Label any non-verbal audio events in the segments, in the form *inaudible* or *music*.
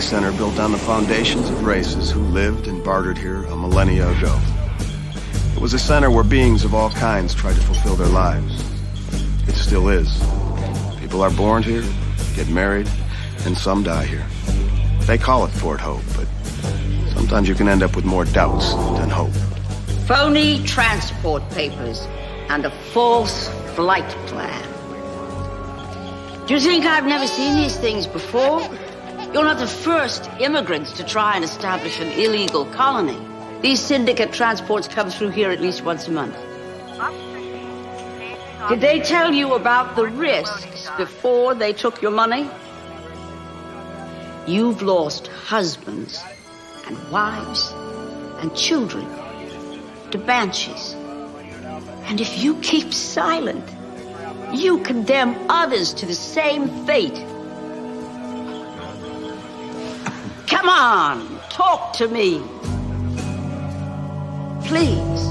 Center built on the foundations of races who lived and bartered here a millennia ago. It was a center where beings of all kinds tried to fulfill their lives. It still is. People are born here, get married, and some die here. They call it Fort Hope, but sometimes you can end up with more doubts than hope. Phony transport papers and a false flight plan. Do you think I've never seen these things before? You're not the first immigrants to try and establish an illegal colony. These syndicate transports come through here at least once a month. Did they tell you about the risks before they took your money? You've lost husbands and wives and children to banshees. And if you keep silent, you condemn others to the same fate. On, talk to me. Please.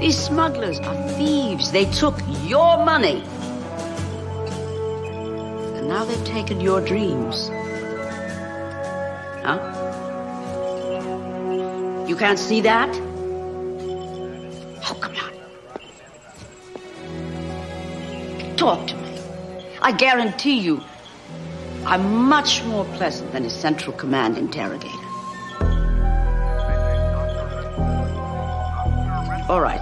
These smugglers are thieves. They took your money. And now they've taken your dreams. Huh? You can't see that? Oh, come on. Talk to me. I guarantee you, I'm much more pleasant than a Central Command interrogator. All right.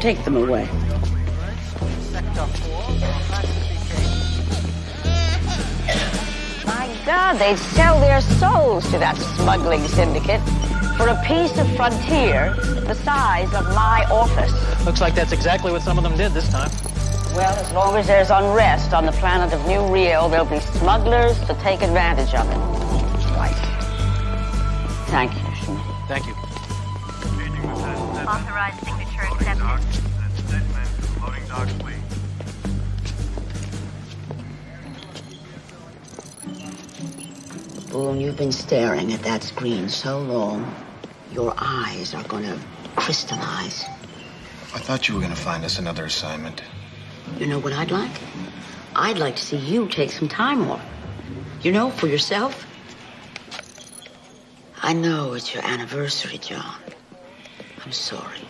Take them away. My God, they'd sell their souls to that smuggling syndicate for a piece of frontier the size of my office. Looks like that's exactly what some of them did this time. Well, as long as there's unrest on the planet of New Rio, there'll be smugglers to take advantage of it. Right. Thank you, Schmidt. Thank you. Authorized signature accepted. Loading dock, please. Boone, you've been staring at that screen so long, your eyes are gonna crystallize. I thought you were going to find us another assignment. You know what I'd like? I'd like to see you take some time off. You know, for yourself. I know it's your anniversary, John. I'm sorry.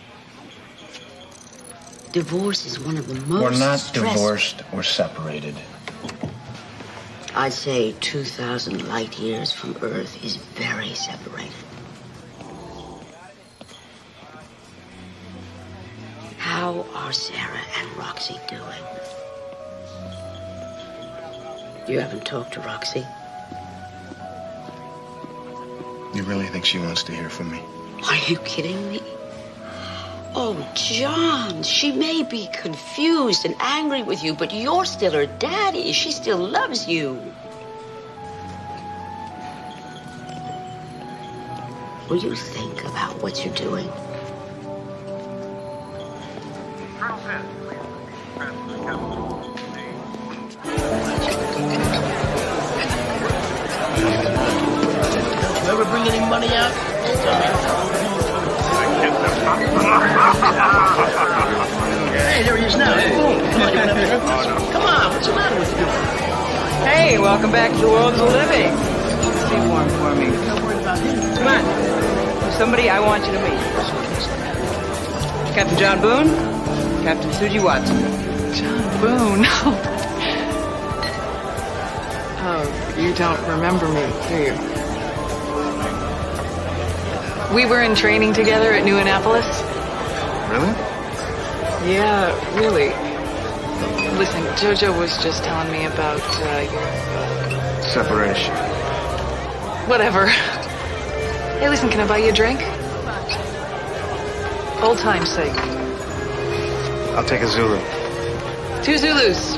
Divorce is one of the most We're not stress- divorced or separated. I'd say 2,000 light years from Earth is very separated. How are Sarah and Roxy doing? You haven't talked to Roxy? You really think she wants to hear from me? Are you kidding me? Oh, John, she may be confused and angry with you, but you're still her daddy. She still loves you. Will you think about what you're doing? Colonel Finn, please. Transfer to Captain. You ever bring any money out? Hey, there he is now. Boone. Come on, what's the matter with you? Hey, welcome back to the world of living. Stay warm for me. Don't worry about him. Come on. Somebody I want you to meet. Captain John Boone, Captain Suji Watson. John Boone. *laughs* oh, you don't remember me, do you? We were in training together at New Annapolis. Really? Yeah, really. Listen, Jojo was just telling me about uh, your Separation. whatever. Hey, listen, can I buy you a drink? Old time's sake. I'll take a Zulu. Two Zulus.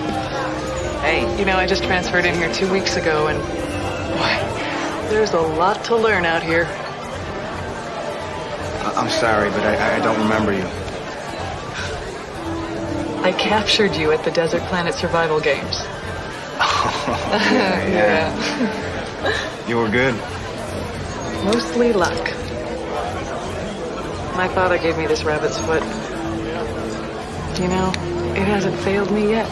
Hey, you know, I just transferred in here two weeks ago, and boy, there's a lot to learn out here. I- I'm sorry, but I, I don't remember you. I captured you at the Desert Planet Survival Games. *laughs* yeah. You were good. Mostly luck. My father gave me this rabbit's foot. You know, it hasn't failed me yet.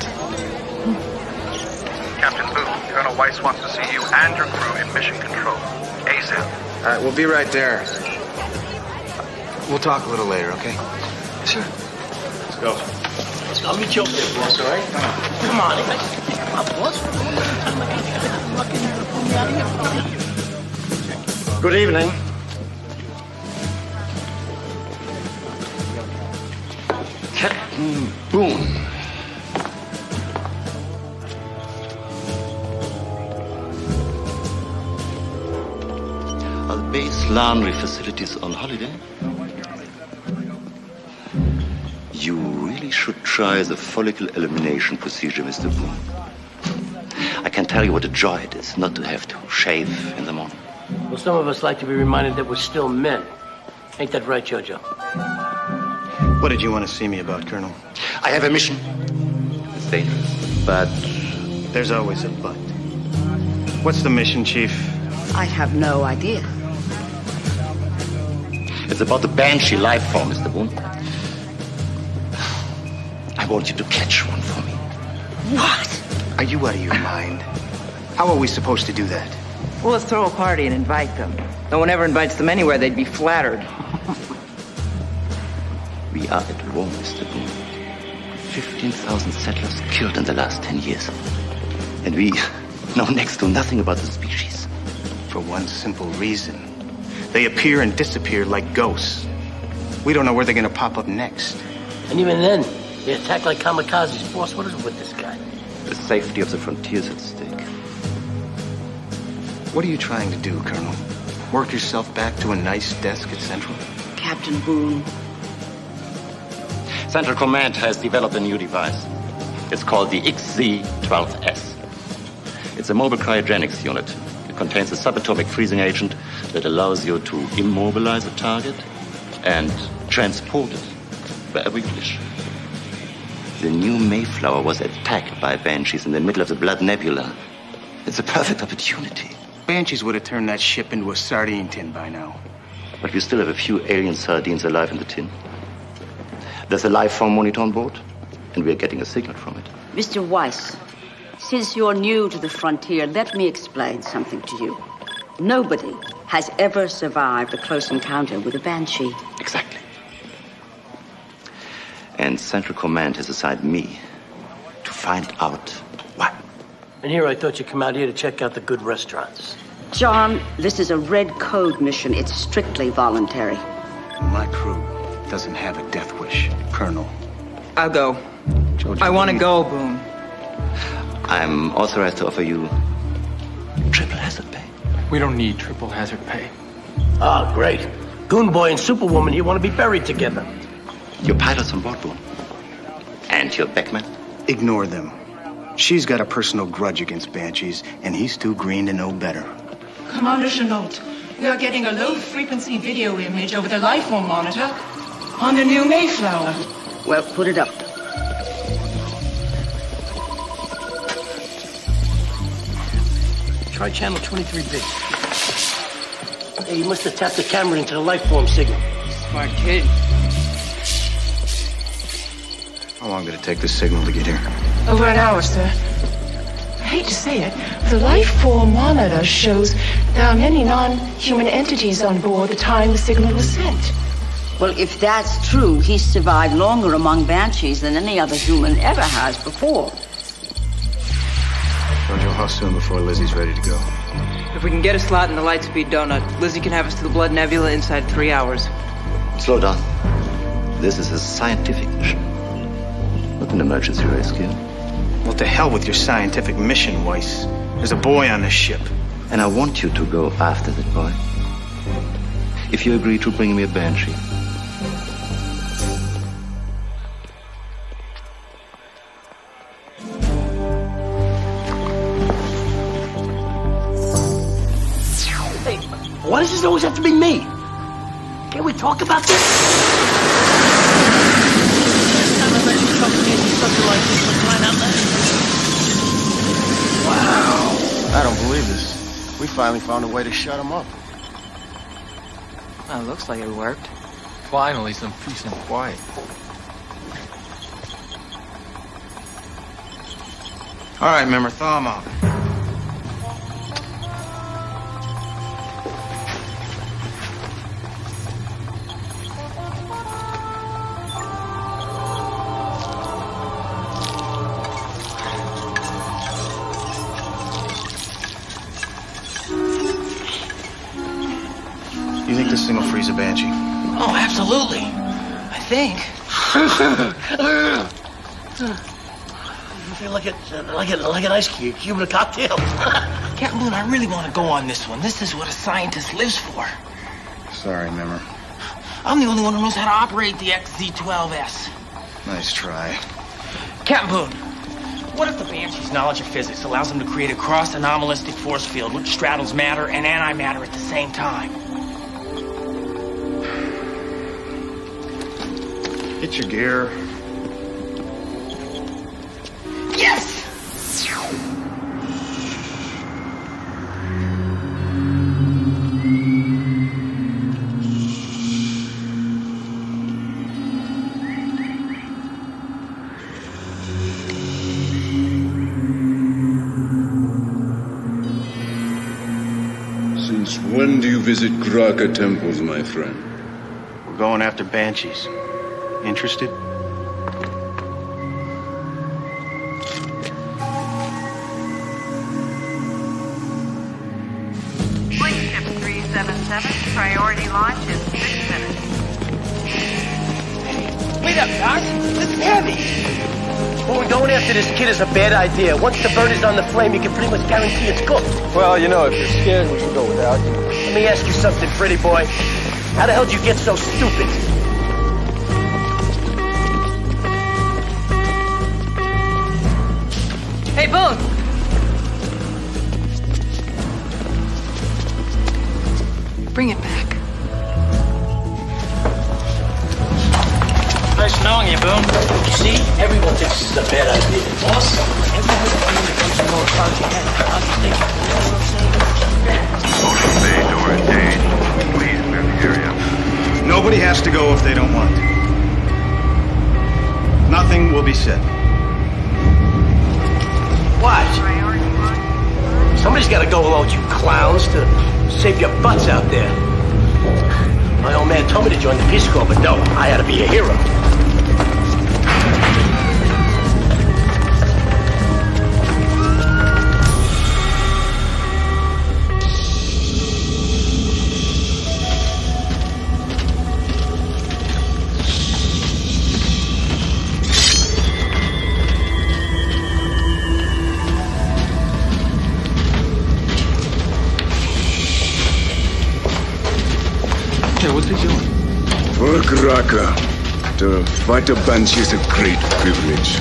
Captain Boone, Colonel Weiss wants to see you and your crew in mission control. ASAP. All right, we'll be right there. We'll talk a little later, okay? Sure. Let's go. Let's go. I'll meet you up there, boss, all right? Come on. Come on, boss. Good evening. Boone. Are the base laundry facilities on holiday? You really should try the follicle elimination procedure, Mr. Boone. I can tell you what a joy it is not to have to shave in the morning. Well, some of us like to be reminded that we're still men. Ain't that right, Jojo? What did you want to see me about, Colonel? I have a mission. It's dangerous, but There's always a but. What's the mission, Chief? I have no idea. it's about the Banshee life form, Mr. Boone. I want you to catch one for me. What? Are you out of your mind? How are we supposed to do that? Well, let's throw a party and invite them. No one ever invites them anywhere. They'd be flattered. We are at war, Mr. Boone. 15,000 settlers killed in the last 10 years. And we *laughs* know next to nothing about the species. For one simple reason. They appear and disappear like ghosts. We don't know where they're gonna pop up next. And even then, they attack like kamikazes. Boss, what is it with this guy? The safety of the frontiers at stake. What are you trying to do, Colonel? Work yourself back to a nice desk at Central? Captain Boone. Central Command has developed a new device. It's called the XZ-12S. It's a mobile cryogenics unit. It contains a subatomic freezing agent that allows you to immobilize a target and transport it wherever you wish. The new Mayflower was attacked by banshees in the middle of the Blood Nebula. It's a perfect opportunity. Banshees would have turned that ship into a sardine tin by now. But we still have a few alien sardines alive in the tin. There's a life form monitor on board, and we're getting a signal from it. Mr. Weiss, since you're new to the frontier, let me explain something to you. Nobody has ever survived a close encounter with a banshee. Exactly. And Central Command has assigned me to find out why. And here I thought you'd come out here to check out the good restaurants. John, this is a red code mission. It's strictly voluntary. My crew doesn't have a death wish, Colonel. I'll go. Jojo, I want to go, Boone. I'm authorized to offer you triple hazard pay. We don't need triple hazard pay. Ah, great. Goon Boy and Superwoman here want to be buried together. Your pilot's on board, Boone. And your Beckman? Ignore them. She's got a personal grudge against Banshees, and he's too green to know better. Commander Chennault, we are getting a low-frequency video image over the lifeform monitor on the new Mayflower. Well, put it up. Try channel 23B. Hey, you must have tapped the camera into the life form signal. Smart kid. How long did it take the signal to get here? Over an hour, sir. I hate to say it, the lifeform monitor shows there are many non-human entities on board the time the signal was sent. Well, if that's true, he's survived longer among banshees than any other human ever has before. Jojo, how soon before Lizzie's ready to go? If we can get a slot in the Lightspeed Donut, Lizzie can have us to the Blood Nebula inside three hours. Slow down. This is a scientific mission, not an emergency rescue. What the hell with your scientific mission, Weiss. There's a boy on this ship. And I want you to go after that boy. If you agree to bring me a banshee. Does this always have to be me? Can't we talk about this? I let you talk to me, you something like this was crying out loud. Wow. I don't believe this. We finally found a way to shut him up. Well, it looks like it worked. Finally, some peace and quiet. All right, Mimmer, thaw him out. You feel like it, uh, like it, like an ice cube, cube in a cocktail. *laughs* Captain Boone, I really want to go on this one. This is what a scientist lives for. Sorry, Mimmer. I'm the only one who knows how to operate the XZ-12S. Nice try. Captain Boone, what if the Banshee's knowledge of physics allows him to create a cross-anomalistic force field which straddles matter and antimatter at the same time? Hit your gear. Visit Graca temples, my friend? We're going after banshees. Interested? Spaceship 377, priority launch in six minutes. Wait up, Doc. This is heavy. Boone, going after this kid is a bad idea. Once the bird is on the flame, you can pretty much guarantee it's cooked. Well, you know, if you're scared, we should go without you. Let me ask you something, pretty boy. How the hell did you get so stupid? Hey, Boone. Bring it back. To fight a banshee is a great privilege.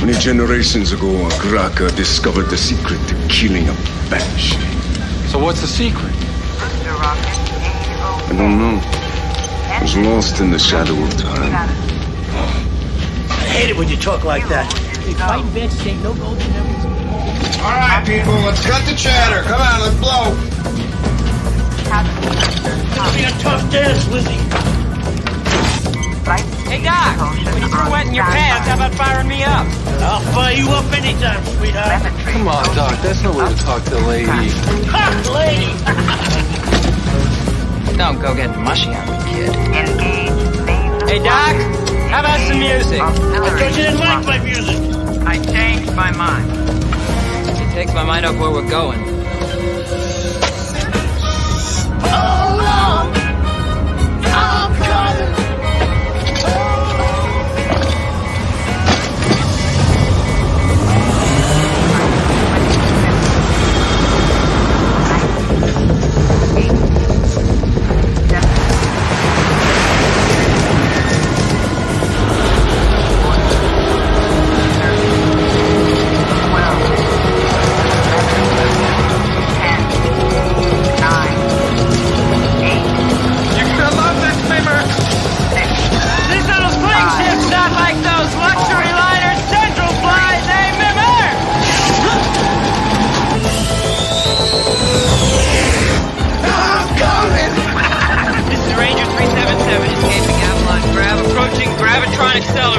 Many generations ago, a Graca discovered the secret to killing a banshee. So what's the secret? I don't know. It was lost in the shadow of time. I hate it when you talk like that. Fighting bitch ain't no gold All right, people, let's cut the chatter. Come on, let's blow. It'll be a tough dance, Lizzie. Hey, Doc. When you're through wetting your pants, how about firing me up? I'll fire you up anytime, sweetheart. Come on, Doc. That's no way to talk to a lady. Ha, lady! Don't go get mushy on me, kid. Hey, Doc. How about some music? I thought you didn't like my music. I changed my mind. It takes my mind off where we're going. myself.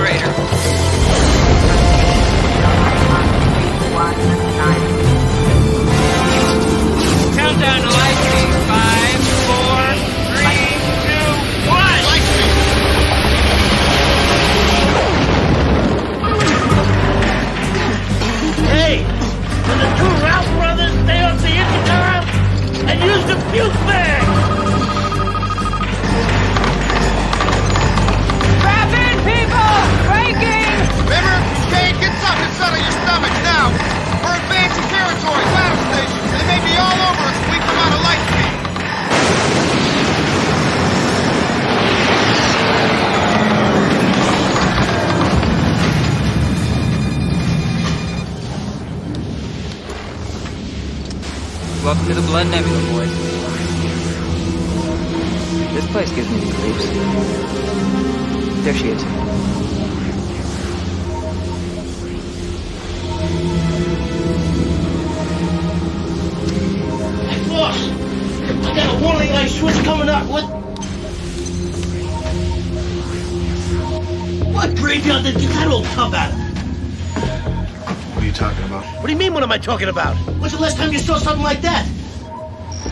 Talking about? When's the last time you saw something like that?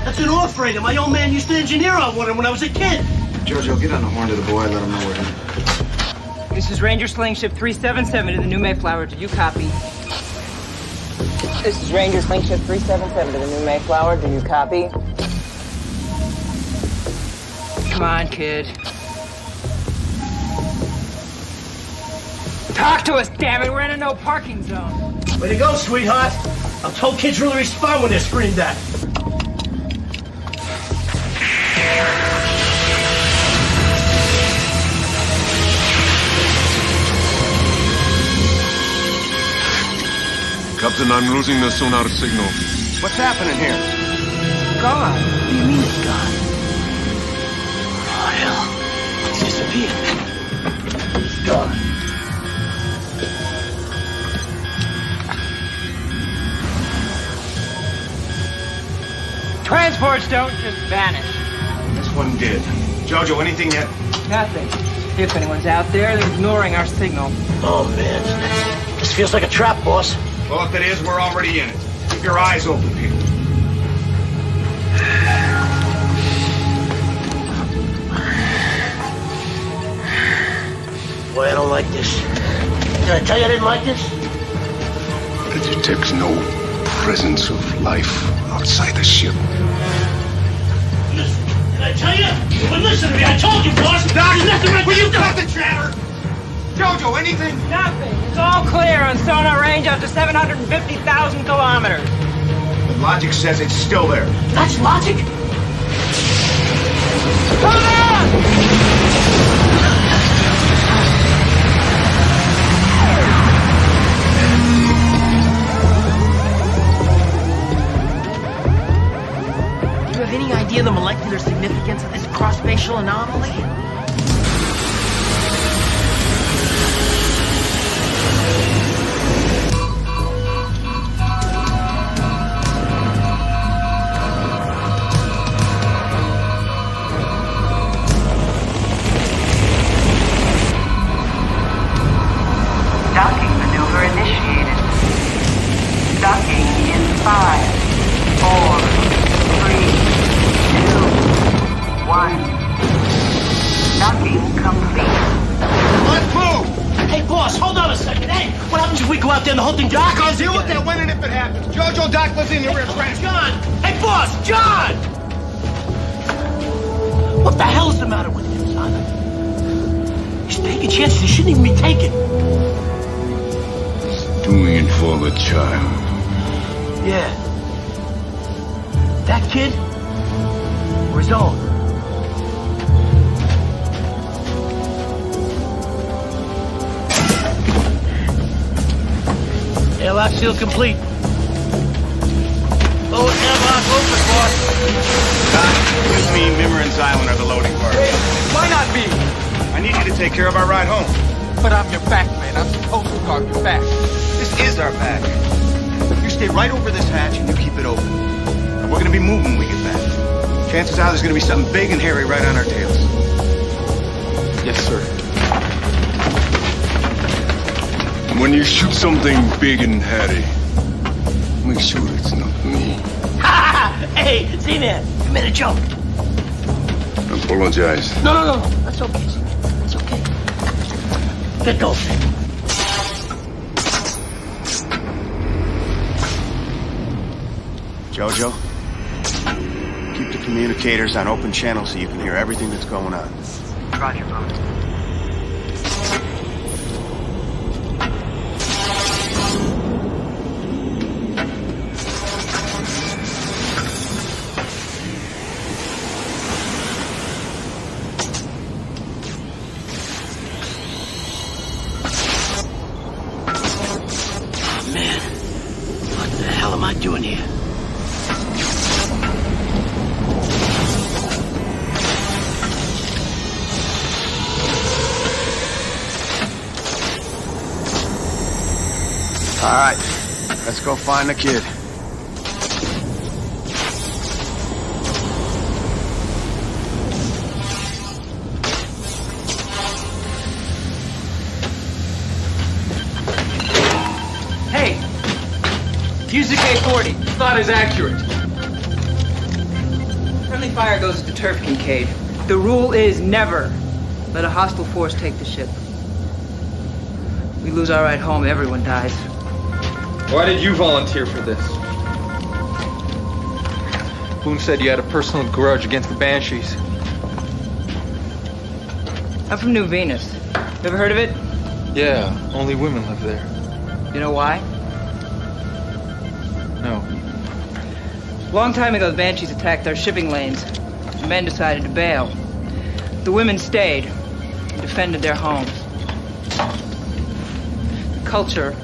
That's an off freighter. My old man used to engineer on one when I was a kid. Jojo, get on the horn to the boy, let him know we're here. This is Ranger Sling Ship 377 to the New Mayflower. Do you copy? This is Ranger Sling Ship 377 to the New Mayflower. Do you copy? Come on, kid. Talk to us, damn it! We're in a no parking zone. Way to go, sweetheart. I'm told kids really respond when they're screamed at. Captain, I'm losing the sonar signal. What's happening here? Gone. What do you mean it's gone? Oh, hell. It's disappeared. It's gone. Transports don't just vanish. This one did. Jojo, anything yet? Nothing. If anyone's out there, they're ignoring our signal. Oh, man. This feels like a trap, boss. Well, if it is, we're already in it. Keep your eyes open, people. Boy, I don't like this. Did I tell you I didn't like this? It detects no presence of life outside the ship. Listen, did I tell you? You wouldn't listen to me. I told you, boss. Doc, There's nothing right will you there. cut the chatter? Jojo, anything? Nothing. It's all clear on sonar range up to 750,000 kilometers. The logic says it's still there. That's logic? Hold on! Any idea the molecular significance of this cross-spatial anomaly? One. Docking complete. Let's move! Hey, boss, hold on a second. Hey, what happens if we go out there and the whole thing Doc, I'll just- deal with that when and if it happens. Jojo, Doc, let's here. We're friends. John! Hey, boss, John! What the hell is the matter with him, son? He's taking chances he shouldn't even be taking. Doing it for the child. Yeah. That kid? Or his own? Airlock seal complete. Oh, airlock open, boss. Doc, gives me Mimran's Island are the loading bar. Why not me? I need you to take care of our ride home. But I'm your back man. I'm supposed to guard your back. This is our back. You stay right over this hatch and you keep it open. And we're gonna be moving when we get back. Chances are there's gonna be something big and hairy right on our tails. Yes, sir. When you shoot something big and hairy, make sure it's not me. Ha! hey, Z-Man, you made a joke. I apologize. No, no, no, no. That's okay, Z-Man. That's okay. Get those. Jojo, keep the communicators on open channel so you can hear everything that's going on. Roger, boss. All right, let's go find the kid. Not as accurate. Friendly fire goes to the turf, Kincaid. The rule is never let a hostile force take the ship. We lose our right home, everyone dies. Why did you volunteer for this? Boone said you had a personal grudge against the Banshees. I'm from New Venus. Ever heard of it? Yeah, only women live there. You know why? Long time ago, the Banshees attacked our shipping lanes. The men decided to bail. The women stayed and defended their homes. The culture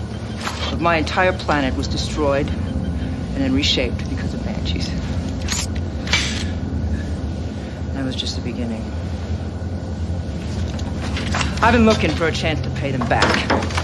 of my entire planet was destroyed and then reshaped because of Banshees. That was just the beginning. I've been looking for a chance to pay them back.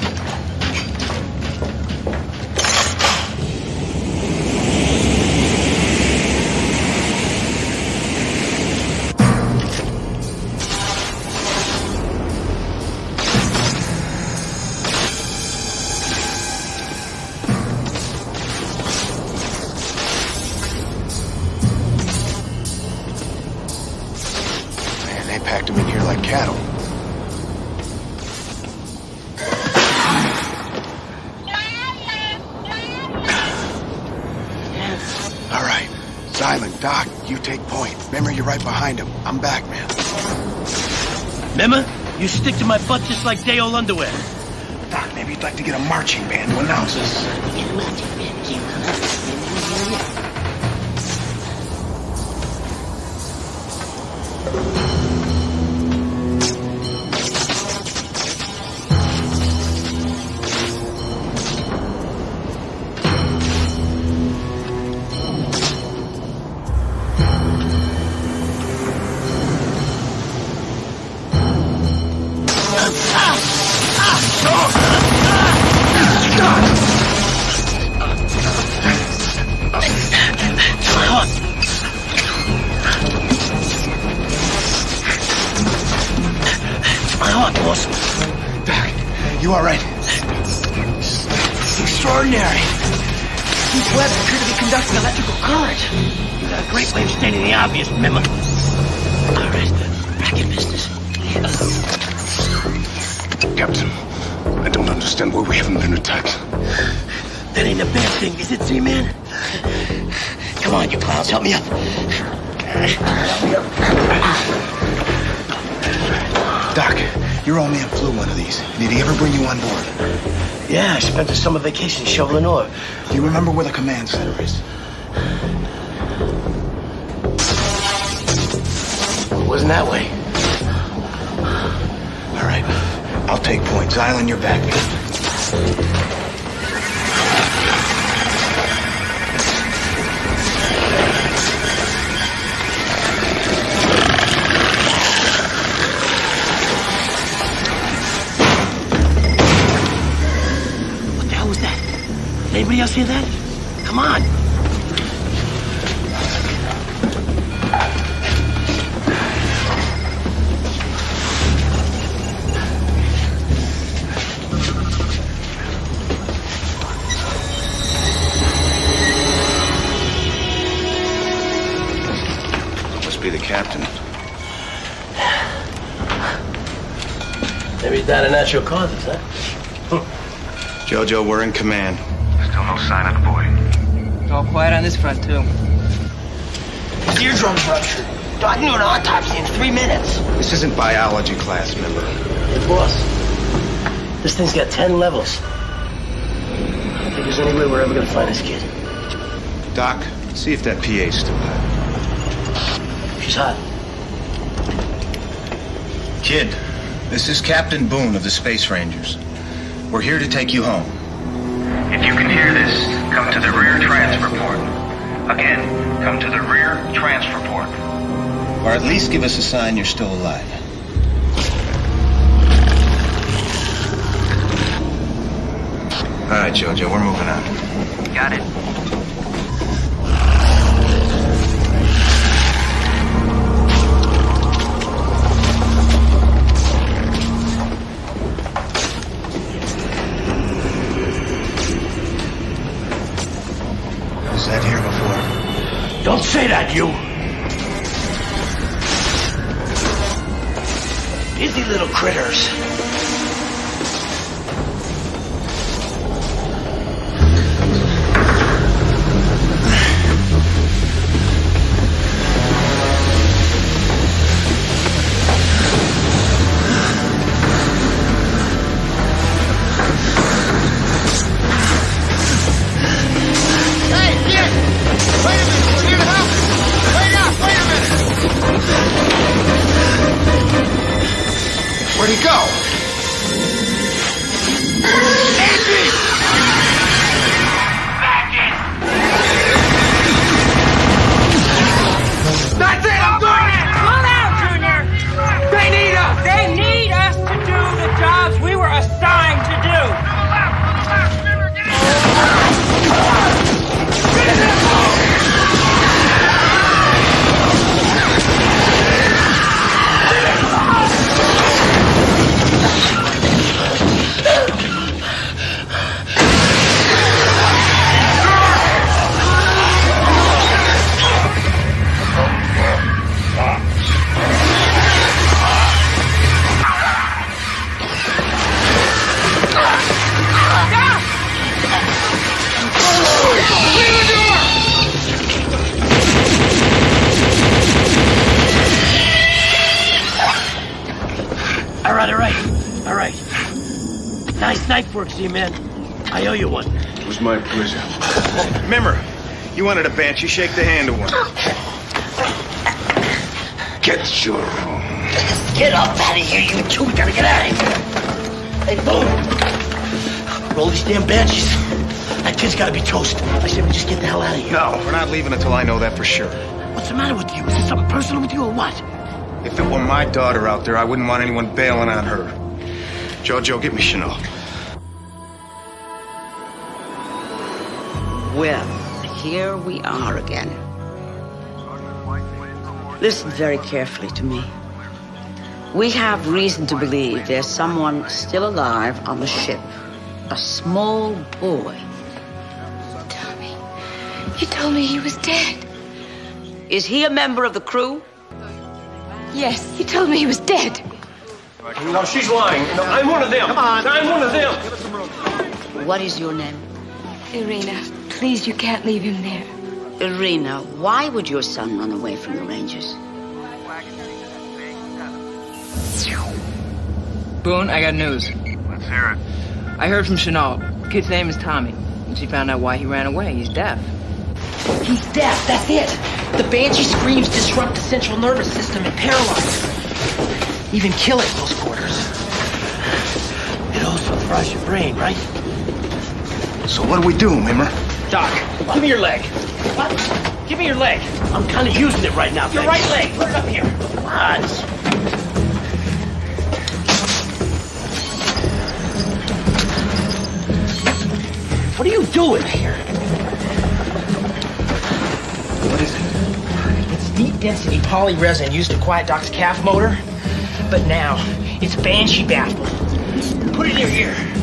Like day old underwear. Doc, maybe you'd like to get a marching band to announce us. Boss. Doc, you all right? Extraordinary. These webs appear to be conducting electrical current. You got a great way of stating the obvious, remember? All right, back in business. Captain, I don't understand why we haven't been attacked. That ain't a bad thing, is it, Z-Man? Come on, you clowns, help me up. Doc, your old man flew one of these. Did he ever bring you on board? Yeah, I spent a summer vacation shoveling ore. Do you remember where the command center is? It wasn't that way. All right. I'll take points. Island, you're back. Anybody else hear that? Come on. Must be the captain. Maybe he's down to natural causes, huh? Jojo, we're in command. Still no sign of the boy. It's all quiet on this front, too. His eardrum's ruptured. I can do an autopsy in three minutes. This isn't biology class, Mimmer. Hey, boss. This thing's got ten levels. I don't think there's any way we're ever gonna find this kid. Doc, see if that PA's still hot. She's hot. Kid, this is Captain Boone of the Space Rangers. We're here to take you home. If you can hear this, come to the rear transfer port. Again, come to the rear transfer port. Or at least give us a sign you're still alive. All right, Jojo, we're moving on. Got it. Say that, you! Busy little critters. You wanted a Banshee, shake the hand of one. Get your Get up out of here, you two. We gotta get out of here. Hey, Boone. Roll these damn banshees. That kid's gotta be toast. I said we just get the hell out of here. No, we're not leaving until I know that for sure. What's the matter with you? Is there something personal with you or what? If it were my daughter out there, I wouldn't want anyone bailing on her. Jojo, get me Chennault. Well, here we are again. Listen very carefully to me. We have reason to believe there's someone still alive on the ship. A small boy. Tommy, you told me he was dead. Is he a member of the crew? Yes, you told me he was dead. No, she's lying. No, I'm one of them. Come on. I'm one of them. What is your name? Irina, please, you can't leave him there. Irina, why would your son run away from the Rangers? Boone, I got news. Let's hear it. I heard from Chennault. Kid's name is Tommy. And she found out why he ran away. He's deaf. He's deaf. That's it. The banshee screams disrupt the central nervous system and paralyze. Even kill at close quarters. It also fries your brain, right? So what do we do, Mimmer? Doc, give me your leg. What? Give me your leg. I'm kind of using it right now. Your right leg. Put it up here. What? What are you doing here? What is it? It's deep density polyresin used to quiet Doc's calf motor, but now it's banshee baffle. Put it in your ear.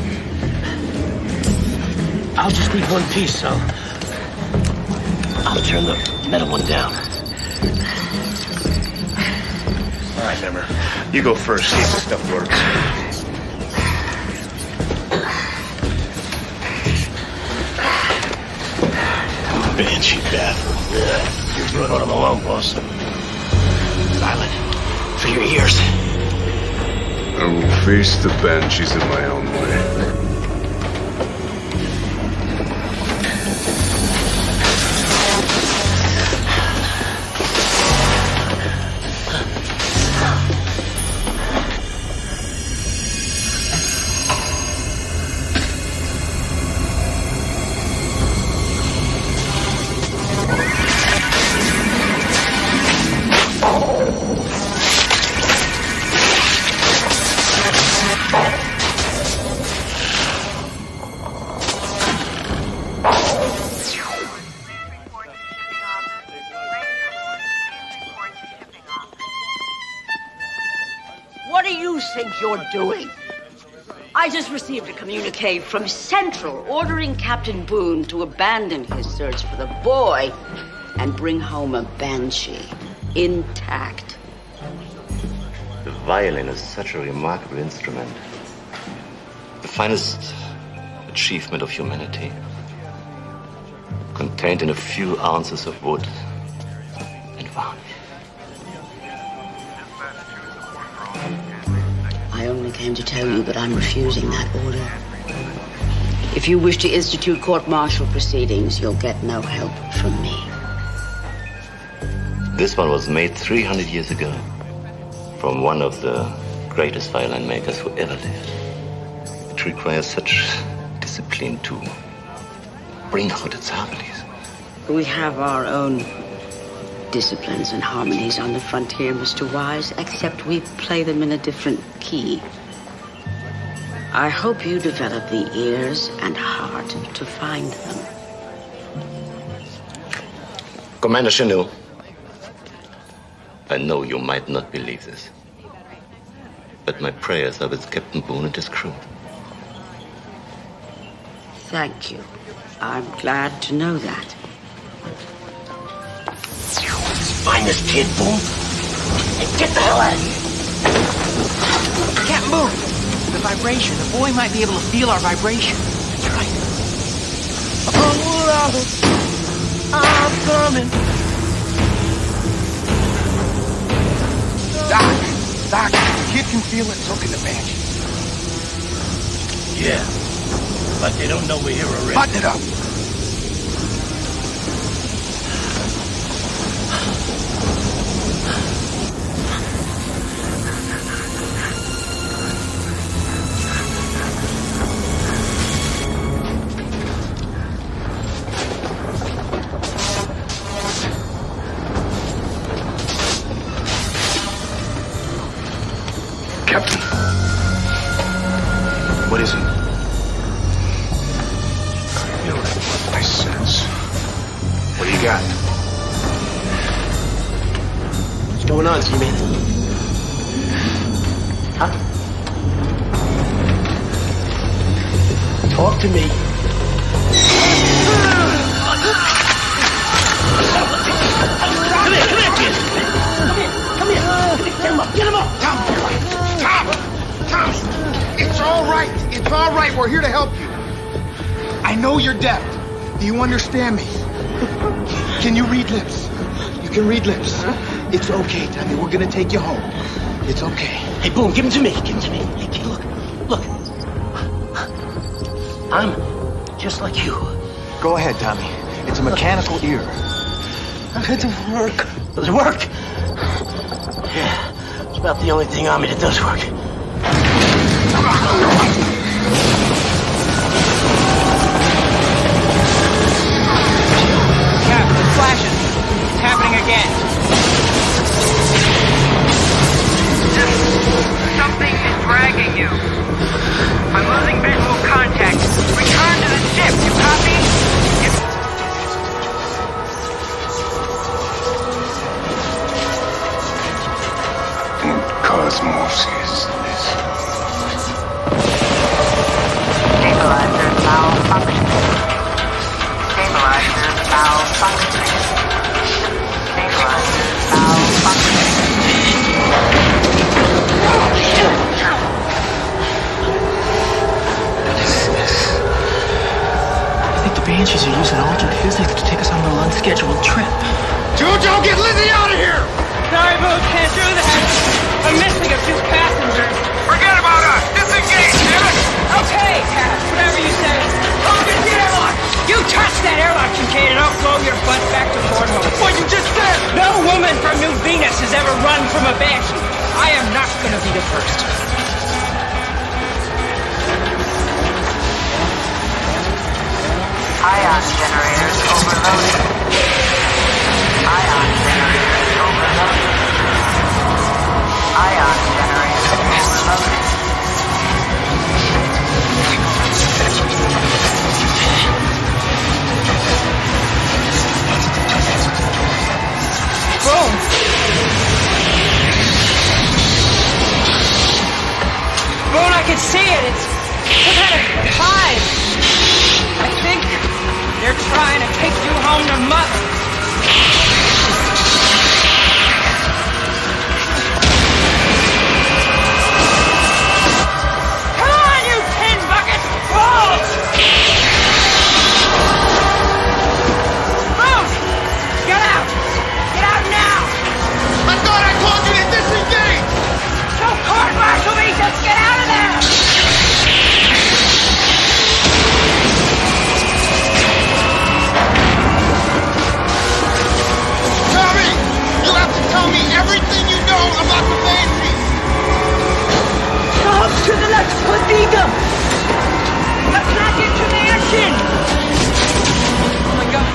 I'll just need one piece, so I'll turn the metal one down. All right, Mimmer. You go first. See if the stuff works. Banshee baffle. Yeah. You're going on him alone, boss. Silent. For your ears. I will face the banshees in my own way. You're doing? I just received a communique from Central ordering Captain Boone to abandon his search for the boy and bring home a banshee intact. The violin is such a remarkable instrument. The finest achievement of humanity. Contained in a few ounces of wood and varnish. Came to tell you that I'm refusing that order. If you wish to institute court martial proceedings, you'll get no help from me. This one was made 300 years ago from one of the greatest violin makers who ever lived. It requires such discipline to bring out its harmonies. We have our own disciplines and harmonies on the frontier, Mr. Weiss, except we play them in a different key. I hope you develop the ears and heart to find them. Commander Chennault, I know you might not believe this, but my prayers are with Captain Boone and his crew. Thank you. I'm glad to know that. Find this kid, Boone, and get the hell out of here. Can't move. The vibration. The boy might be able to feel our vibration. That's right. Oh, I'm coming. Doc, Doc, the kid can feel it, so can the banshee. Yeah. But they don't know we're here already. Button it up. We're here to help you. I know you're deaf. Do you understand me? Can you read lips? You can read lips. It's okay, Tommy. We're gonna take you home. It's okay. Hey, Boone, give him to me. Give him to me. Hey, kid, look. Look. I'm just like you. Go ahead, Tommy. It's a mechanical ear. It doesn't work. Does it work? Yeah. It's about the only thing on me that does work. Dragging you. I'm losing visual contact. Return to the ship. You copy? And Cosmos is this. Stabilizer malfunctioning. Stabilizer malfunctioning. Stabilizer Banshees are using alternate physics to take us on a little unscheduled trip. Jojo, get Lizzie out of here! Sorry, Boo, can't do that. I'm missing a few passengers. Forget about us! Disengage, damn it! Okay, Cap, whatever you say. Open the airlock! You touch that airlock, Kincaid, and I'll blow your butt back to Porthold. What you just said! No woman from New Venus has ever run from a banshee. I am not gonna be the first. Ion generators overloaded. Ion generators overloaded. Ion generators overloaded. Boone! Boone, I can see it! It's some kind of pie! They're trying to take you home to mother. Up to the left, Quadriga! Let's not get to the engine! Oh my god.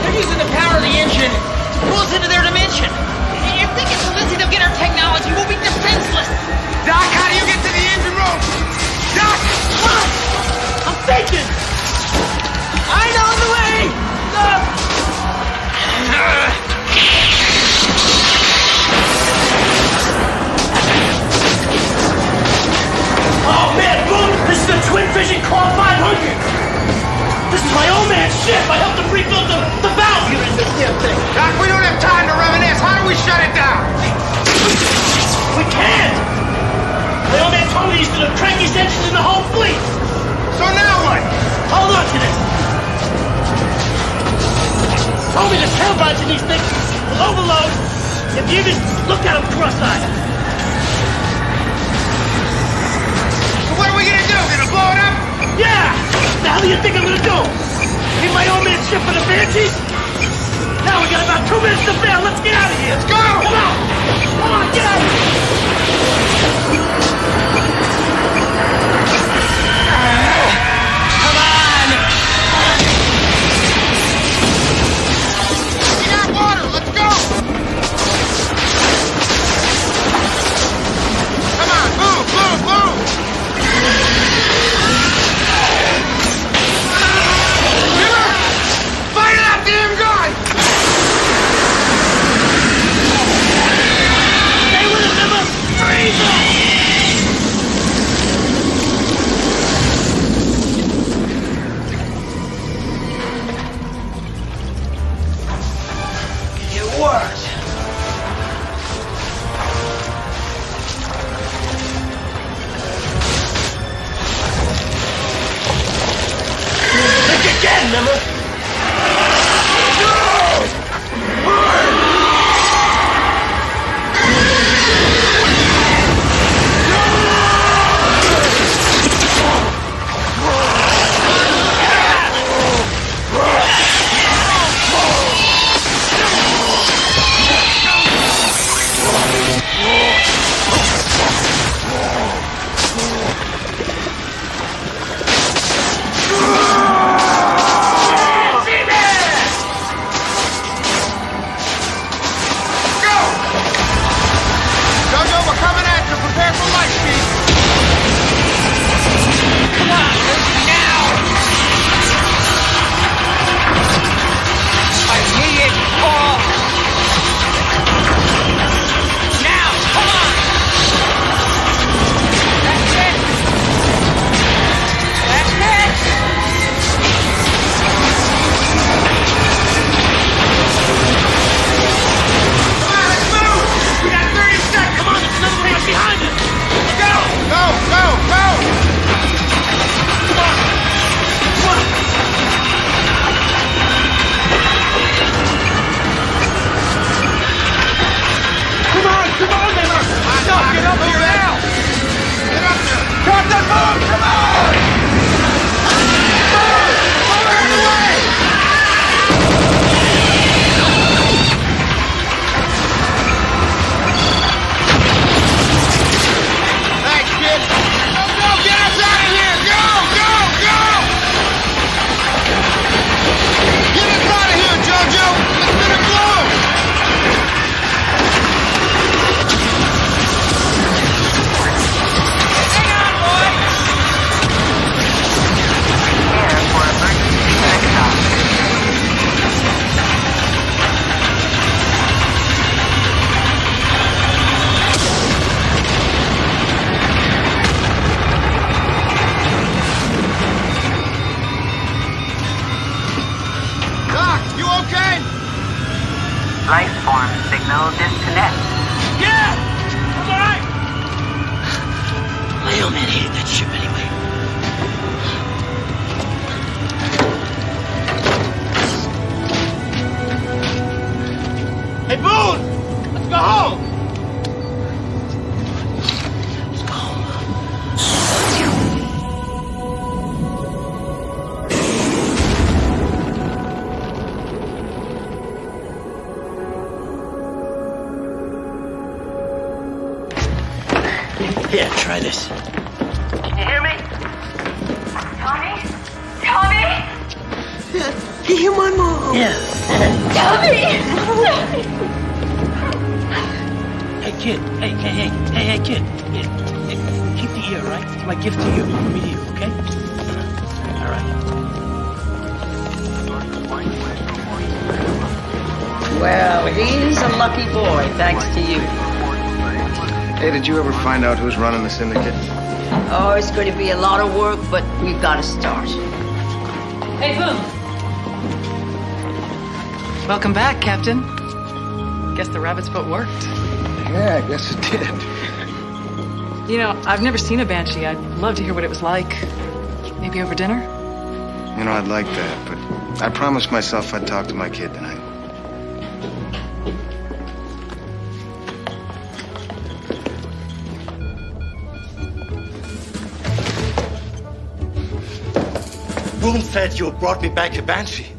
They're using the power of the engine to pull us into their dimension. If they get Felicity, they'll get our technology. We'll be defenseless. Doc, how do you get to the engine room? Doc! On! I'm thinking! I know the way! Look! *laughs* Vision Claw 500! This is my old man's ship! I helped him rebuild the, the valve here in this damn thing! Doc, we don't have time to reminisce. How do we shut it down? We can't! My old man told me he's the crankiest engines in the whole fleet! So now what? Hold on to this! Told me the turbines in these things will overload if you just look at them cross-eyed. Yeah! The hell do you think I'm gonna do? Leave my old man ship for the Banshees? Now we got about two minutes to fail. Let's get out of here. Let's go! Come on! Come on, get out of here! Going to be a lot of work, but we've got to start. Hey, Boone. Welcome back, Captain. Guess the rabbit's foot worked. Yeah, I guess it did. You know, I've never seen a banshee. I'd love to hear what it was like. Maybe over dinner? You know, I'd like that, but I promised myself I'd talk to my kid tonight. Boone said you brought me back a banshee.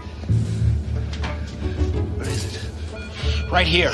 Where is it? Right here.